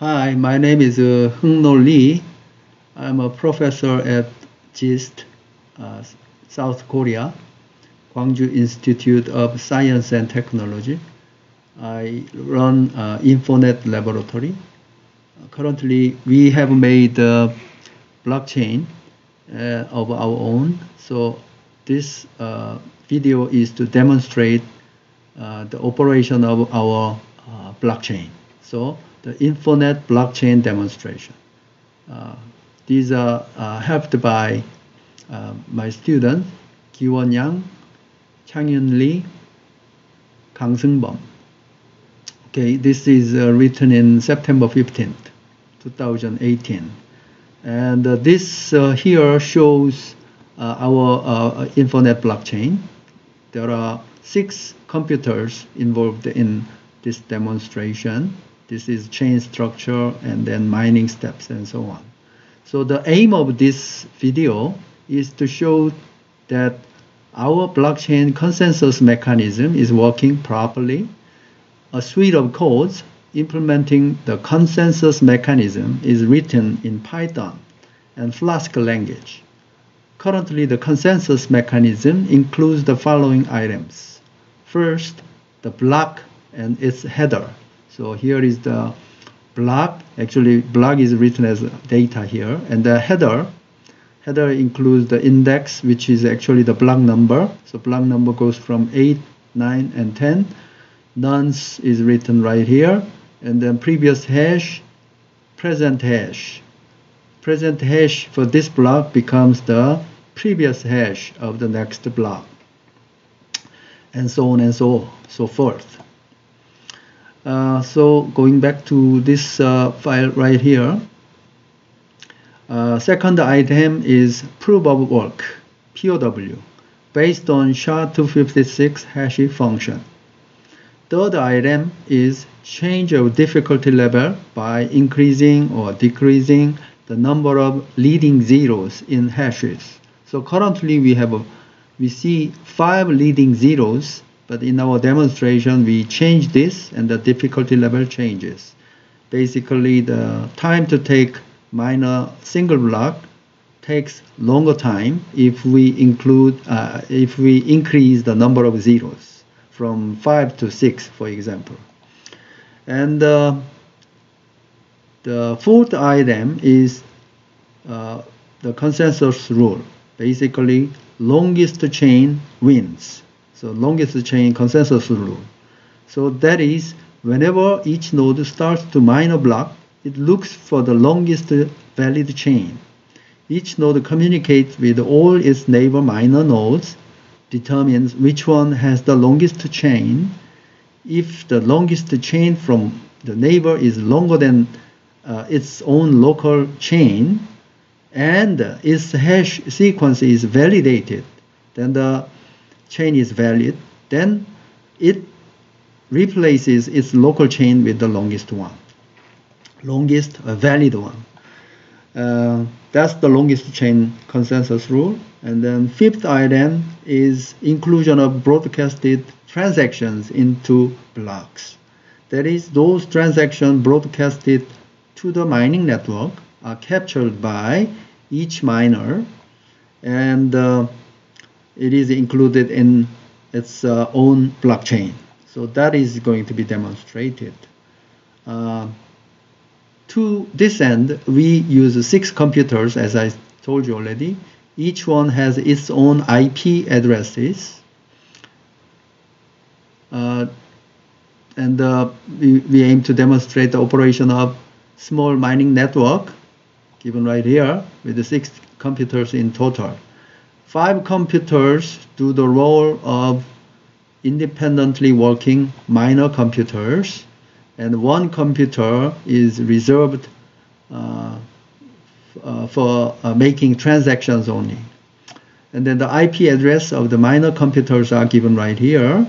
Hi, my name is uh, No Lee. I'm a professor at GIST, uh, South Korea, Gwangju Institute of Science and Technology. I run uh, InfoNet Laboratory. Currently, we have made a blockchain uh, of our own. So this uh, video is to demonstrate uh, the operation of our blockchain. So the InfoNet blockchain demonstration. Uh, these are uh, helped by uh, my students, Kiwon Yang, Changyun Lee, Kang Seung Bom. Okay, this is uh, written in September 15th, 2018. And uh, this uh, here shows our InfoNet blockchain. There are six computers involved in this demonstration. This is chain structure and then mining steps and so on. So the aim of this video is to show that our blockchain consensus mechanism is working properly. A suite of codes implementing the consensus mechanism is written in Python and Flask language. Currently, the consensus mechanism includes the following items. First, the block and its header. So here is the block. Actually, block is written as data here. And the header, header includes the index, which is actually the block number. So block number goes from 8, 9, and 10. Nonce is written right here. And then previous hash, present hash. Present hash for this block becomes the previous hash of the next block. And so on and so, so forth. Uh, so going back to this uh, file right here, uh, second item is proof of work, POW, based on SHA-256 hash function. Third item is change of difficulty level by increasing or decreasing the number of leading zeros in hashes. So currently we have a, we see five leading zeros but in our demonstration, we change this and the difficulty level changes. Basically, the time to take minor single block takes longer time if we include, uh, if we increase the number of zeros from five to six, for example. And uh, the fourth item is uh, the consensus rule. Basically, longest chain wins. So longest chain consensus rule. So that is whenever each node starts to mine a block, it looks for the longest valid chain. Each node communicates with all its neighbor miner nodes, determines which one has the longest chain. If the longest chain from the neighbor is longer than uh, its own local chain, and its hash sequence is validated, then the chain is valid, then it replaces its local chain with the longest one, longest uh, valid one. Uh, that's the longest chain consensus rule. And then fifth item is inclusion of broadcasted transactions into blocks. That is, those transactions broadcasted to the mining network are captured by each miner and uh, it is included in its uh, own blockchain. So that is going to be demonstrated. Uh, to this end, we use six computers, as I told you already. Each one has its own IP addresses. Uh, and uh, we, we aim to demonstrate the operation of small mining network, given right here, with the six computers in total. Five computers do the role of independently working miner computers, and one computer is reserved uh, uh, for uh, making transactions only. And then the IP address of the miner computers are given right here.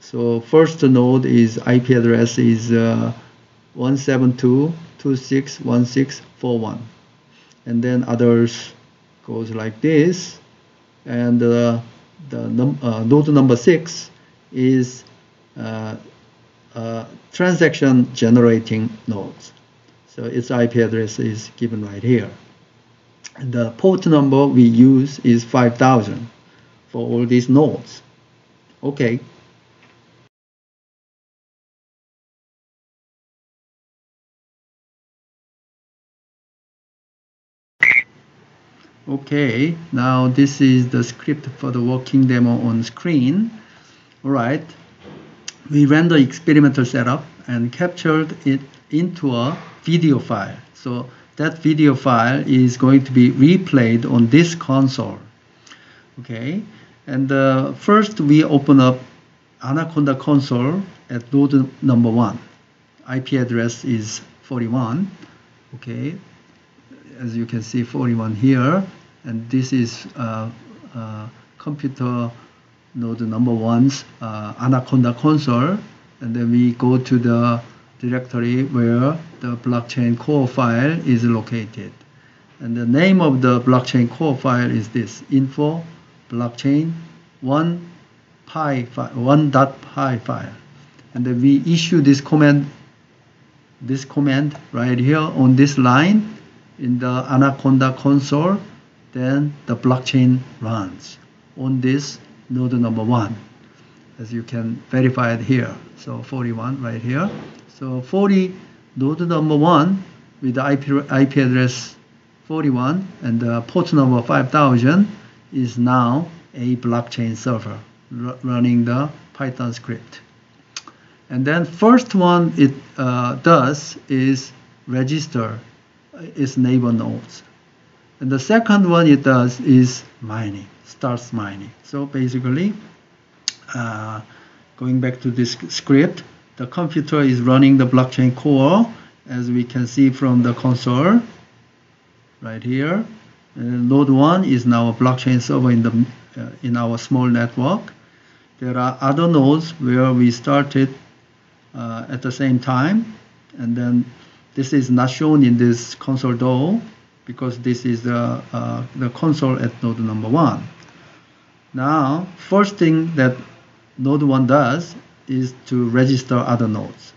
So first node is IP address is uh, 172.26.16.41. And then others goes like this and uh, the num uh, node number 6 is uh, uh, transaction generating nodes. So its IP address is given right here. The port number we use is 5000 for all these nodes. Okay. Okay, now this is the script for the working demo on screen. All right, we ran the experimental setup and captured it into a video file. So that video file is going to be replayed on this console. Okay, and uh, first we open up Anaconda console at node number one. IP address is 41. Okay, as you can see 41 here and this is uh, uh, computer node number one's uh, Anaconda console. And then we go to the directory where the blockchain core file is located. And the name of the blockchain core file is this info blockchain 1 pi file 1 dot pi file. And then we issue this command this command right here on this line in the Anaconda console, then the blockchain runs on this node number one, as you can verify it here. So 41 right here. So 40 node number one with the IP, IP address 41 and the port number 5000 is now a blockchain server running the Python script. And then first one it uh, does is register its neighbor nodes. And the second one it does is mining, starts mining. So basically, uh, going back to this script, the computer is running the blockchain core, as we can see from the console, right here. And node 1 is now a blockchain server in, the, uh, in our small network. There are other nodes where we started uh, at the same time, and then this is not shown in this console though, because this is the, uh, the console at node number one. Now, first thing that node one does is to register other nodes.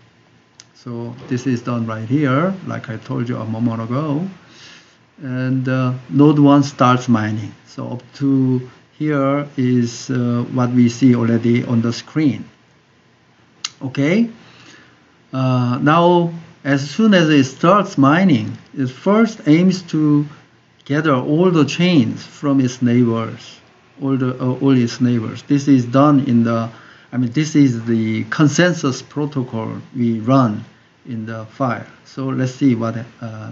So this is done right here, like I told you a moment ago. And uh, node one starts mining. So up to here is uh, what we see already on the screen. Okay. Uh, now as soon as it starts mining, it first aims to gather all the chains from its neighbors, all the uh, all its neighbors. This is done in the, I mean, this is the consensus protocol we run in the file. So let's see what, uh,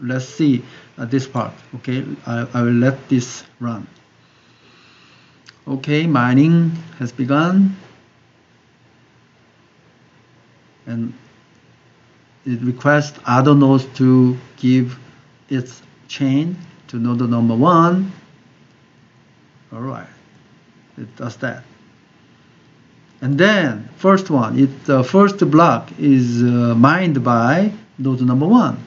let's see uh, this part. Okay, I, I will let this run. Okay, mining has begun. And it requests other nodes to give its chain to node number one. All right, it does that. And then first one, it the first block is uh, mined by node number one.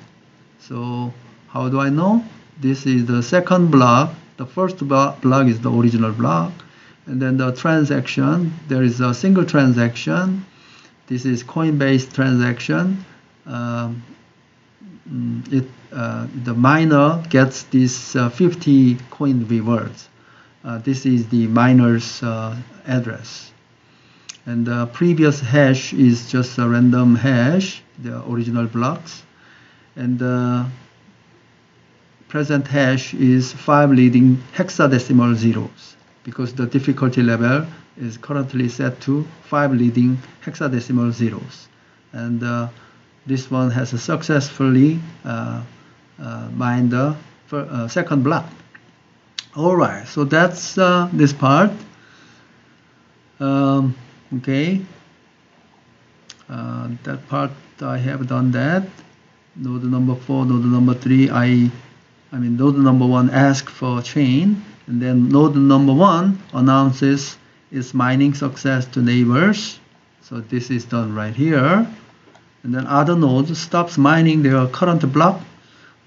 So how do I know? This is the second block. The first block is the original block. And then the transaction, there is a single transaction. This is Coinbase transaction um, mm, it, uh, the miner gets this uh, 50 coin rewards. Uh, this is the miner's uh, address. And the previous hash is just a random hash, the original blocks. And the present hash is five leading hexadecimal zeros because the difficulty level is currently set to five leading hexadecimal zeros. And uh, this one has successfully uh, uh, mined the uh, second block. All right, so that's uh, this part. Um, okay, uh, that part I have done that. Node number four, node number three, I, I mean node number one ask for chain, and then node number one announces its mining success to neighbors. So this is done right here and then other nodes stops mining their current block,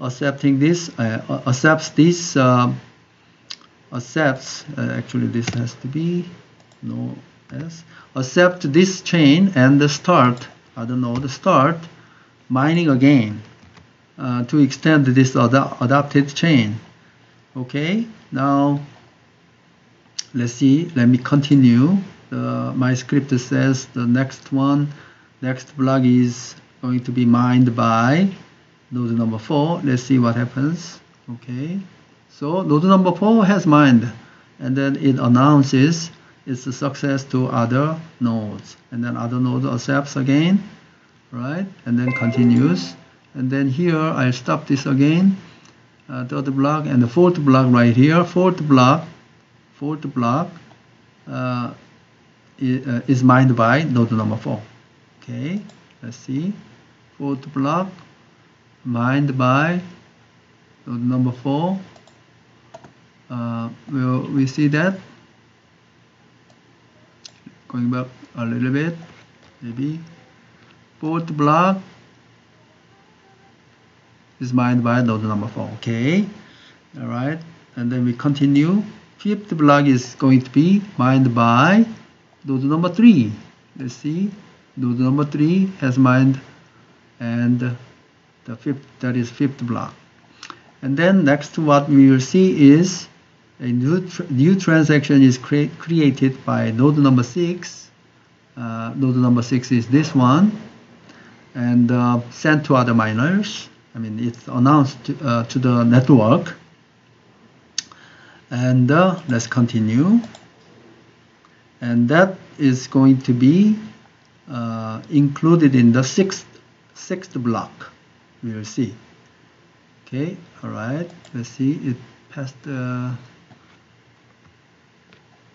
accepting this, uh, accepts this, uh, accepts, uh, actually this has to be, no, yes, accept this chain and the start, know, the start mining again uh, to extend this ad adapted chain. Okay, now let's see, let me continue. The, my script says the next one, next block is going to be mined by node number 4. Let's see what happens. Okay, so node number 4 has mined. And then it announces its success to other nodes. And then other node accepts again right? And then continues. And then here I'll stop this again. Uh, third block and the fourth block right here. Fourth block fourth block uh, uh, is mined by node number four okay let's see. Fourth block mined by node number four. Uh, will we see that? Going back a little bit maybe. Fourth block is mined by node number 4 okay all right. And then we continue. Fifth block is going to be mined by node number 3 let's see node number 3 has mined and the fifth that is fifth block. And then next what we will see is a new, new transaction is cre created by node number 6 uh, node number 6 is this one and uh, sent to other miners. I mean it's announced to, uh, to the network. And uh, let's continue. And that is going to be uh, included in the sixth sixth block. We will see. Okay all right let's see it passed uh,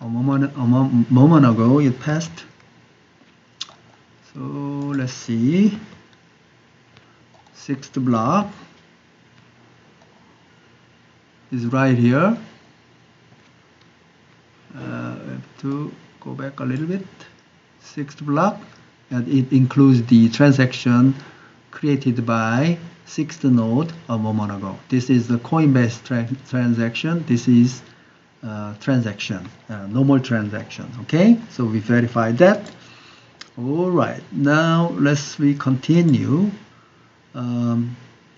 a moment, a moment ago it passed. So let's see. Sixth block is right here. Uh, have to go back a little bit. Sixth block and it includes the transaction created by sixth node a moment ago this is the coinbase tra transaction this is uh, transaction, uh, normal transaction. Okay, so we verify that. All right, now let's we continue. Um,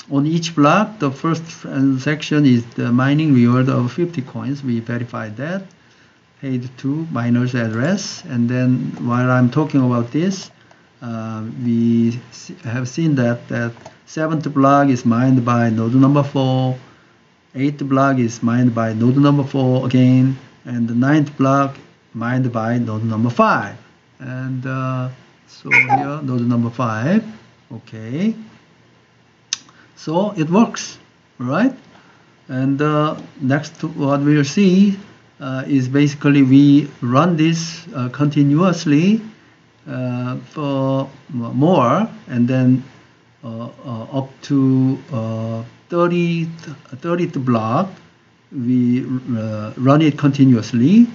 on each block, the first transaction is the mining reward of 50 coins. We verified that, paid to miner's address, and then while I'm talking about this, uh, we have seen that that seventh block is mined by node number four 8th block is mined by node number 4 again and the ninth block mined by node number 5 and uh, so here node number 5 okay. So it works right and uh, next what we'll see uh, is basically we run this uh, continuously uh, for more and then uh, up to 30th, 30th block, we uh, run it continuously,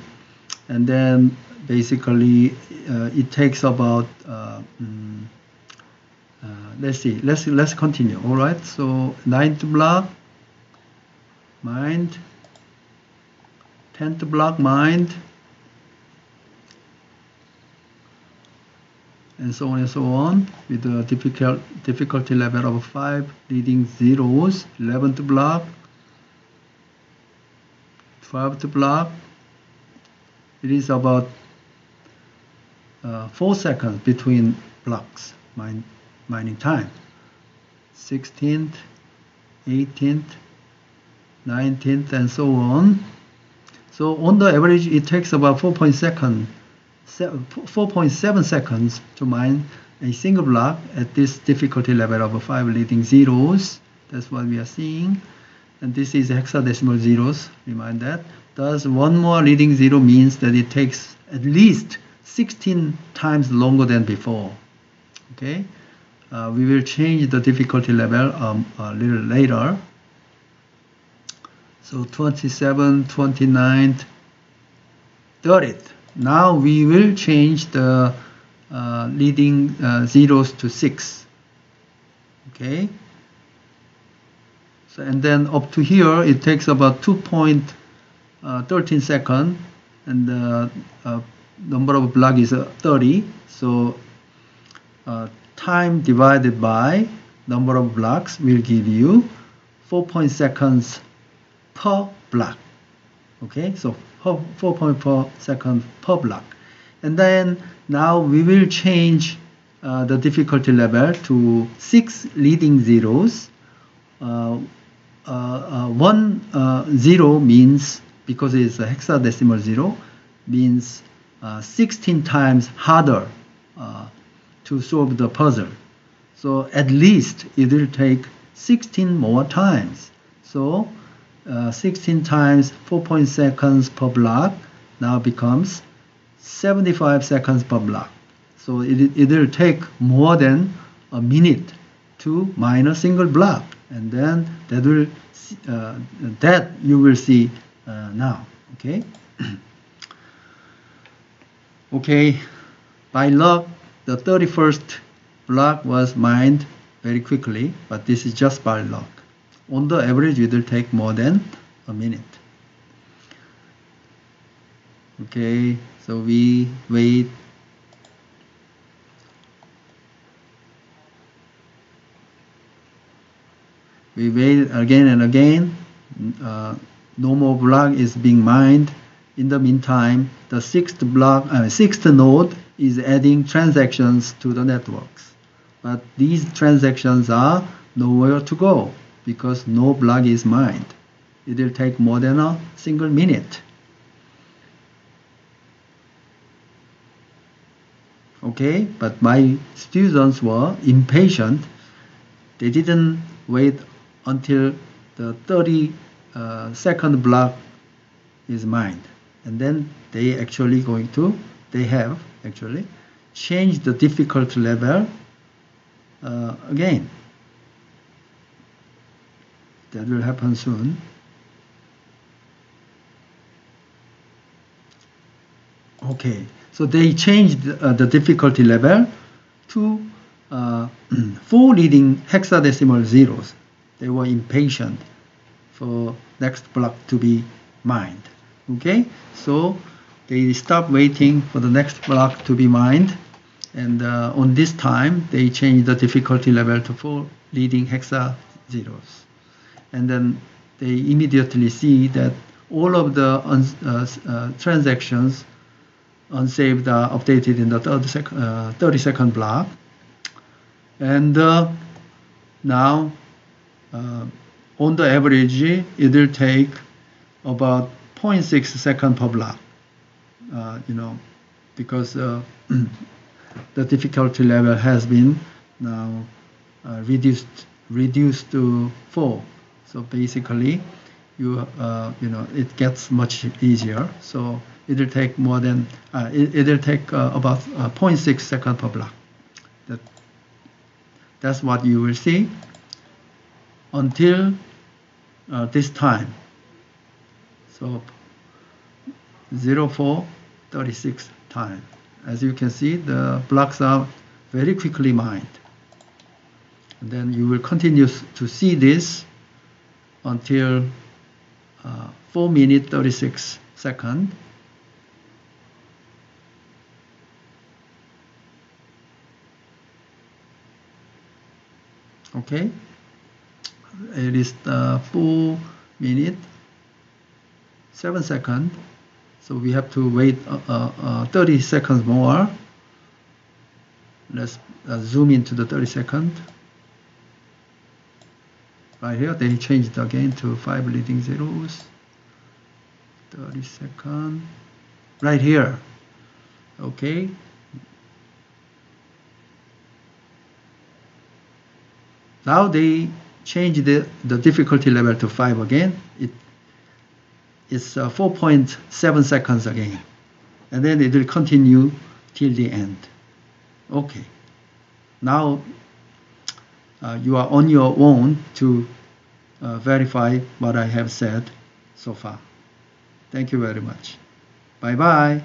and then basically uh, it takes about uh, um, let's see, let's let's continue. All right, so ninth block, mind, tenth block, mind. And so on and so on with the difficult difficulty level of 5 leading zeros 11th block 12th block. It is about uh, 4 seconds between blocks mining time. 16th 18th 19th and so on. So on the average it takes about 4.2 seconds 4.7 seconds to mine a single block at this difficulty level of 5 leading zeros. That's what we are seeing. And this is hexadecimal zeros, remind that. Thus, one more leading zero means that it takes at least 16 times longer than before. Okay, uh, we will change the difficulty level um, a little later. So 27, 29, 30th now we will change the uh, leading uh, zeros to 6 okay so and then up to here it takes about 2.13 uh, seconds and uh, uh, number of block is uh, 30. So time divided by number of blocks will give you 4.0 seconds per block. Okay, so 4.4 seconds per block. And then now we will change uh, the difficulty level to six leading zeros. Uh, uh, uh one uh, zero means, because it's a hexadecimal zero, means uh, 16 times harder to solve the puzzle. So at least it will take 16 more times. So uh, 16 times 4.0 seconds per block now becomes 75 seconds per block. So it, it will take more than a minute to mine a single block. And then that will uh, that you will see uh, now. Okay. okay. By luck, the 31st block was mined very quickly, but this is just by luck. On the average, it will take more than a minute. Okay, so we wait. We wait again and again. Uh, no more block is being mined. In the meantime, the sixth block, uh, sixth node is adding transactions to the networks. But these transactions are nowhere to go because no block is mined. It will take more than a single minute. Okay, but my students were impatient. They didn't wait until the 30 uh, second block is mined. And then they actually going to, they have actually changed the difficulty level uh, again. That will happen soon. Okay, so they changed uh, the difficulty level to uh, four leading hexadecimal zeros. They were impatient for next block to be mined. Okay, so they stopped waiting for the next block to be mined and uh, on this time, they changed the difficulty level to four leading hexa zeros. And then they immediately see that all of the uh, uh, transactions unsaved are updated in the 30 sec uh, 30 second block. And uh, now, uh, on the average, it will take about 0.6 second per block. you know, because the difficulty level has been now uh, reduced reduced to four. So basically, you uh, you know it gets much easier. So it will take more than uh, it will take uh, about uh, 0.6 second per block. That that's what you will see until uh, this time. So 0436 time. As you can see, the blocks are very quickly mined. And then you will continue to see this until uh, 4 minutes 36 seconds. Okay, it is the 4 minute 7 seconds. So we have to wait uh, uh, uh 30 seconds more. Let's uh, zoom into the 30 second. Right here, they changed again to five leading zeros. 30 second. Right here. Okay. Now they change the, the difficulty level to 5 again. It it's uh, 4.7 seconds again. And then it will continue till the end. Okay. Now you are on your own to uh, verify what I have said so far. Thank you very much. Bye bye.